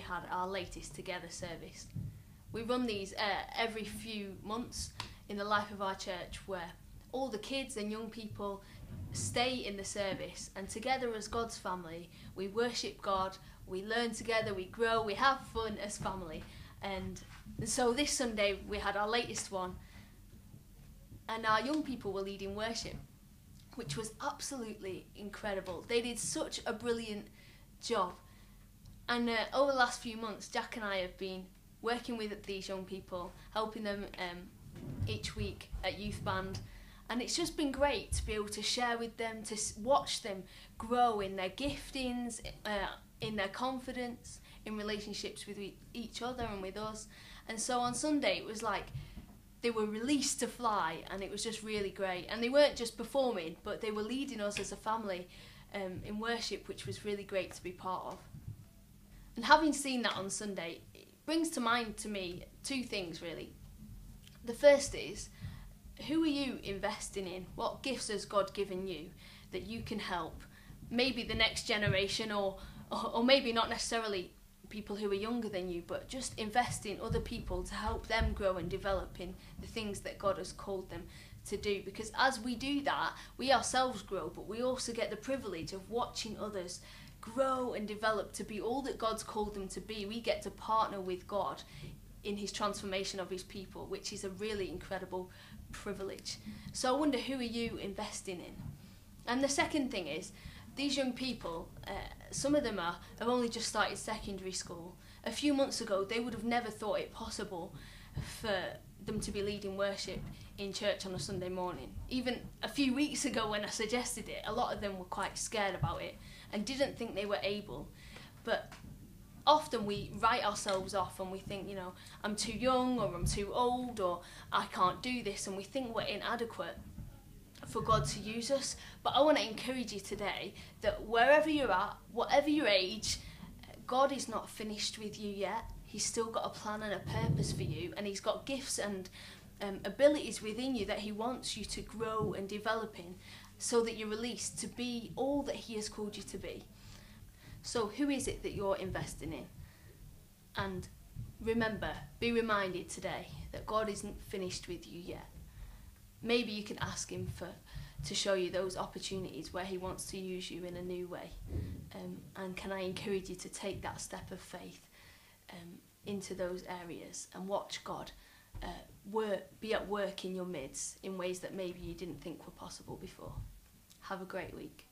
had our latest Together service. We run these uh, every few months in the life of our church where all the kids and young people stay in the service and together as God's family we worship God, we learn together, we grow, we have fun as family. And so this Sunday we had our latest one and our young people were leading worship which was absolutely incredible. They did such a brilliant job. And uh, over the last few months, Jack and I have been working with these young people, helping them um, each week at youth band. And it's just been great to be able to share with them, to watch them grow in their giftings, uh, in their confidence, in relationships with each other and with us. And so on Sunday, it was like they were released to fly, and it was just really great. And they weren't just performing, but they were leading us as a family um, in worship, which was really great to be part of. And having seen that on Sunday, it brings to mind to me two things really. The first is who are you investing in? What gifts has God given you that you can help? Maybe the next generation, or, or, or maybe not necessarily people who are younger than you, but just invest in other people to help them grow and develop in the things that God has called them to do. Because as we do that, we ourselves grow, but we also get the privilege of watching others grow and develop to be all that God's called them to be. We get to partner with God in his transformation of his people, which is a really incredible privilege. So I wonder who are you investing in? And the second thing is, these young people, uh, some of them are, have only just started secondary school. A few months ago, they would have never thought it possible for them to be leading worship in church on a Sunday morning. Even a few weeks ago, when I suggested it, a lot of them were quite scared about it and didn't think they were able. But often we write ourselves off and we think, you know, I'm too young or I'm too old or I can't do this, and we think we're inadequate for God to use us. But I want to encourage you today that wherever you're at, whatever your age, God is not finished with you yet. He's still got a plan and a purpose for you, and He's got gifts and um, abilities within you that He wants you to grow and develop in so that you're released to be all that He has called you to be. So, who is it that you're investing in? And remember, be reminded today that God isn't finished with you yet maybe you can ask him for to show you those opportunities where he wants to use you in a new way. Um, and can I encourage you to take that step of faith um, into those areas and watch God uh, work, be at work in your midst in ways that maybe you didn't think were possible before. Have a great week.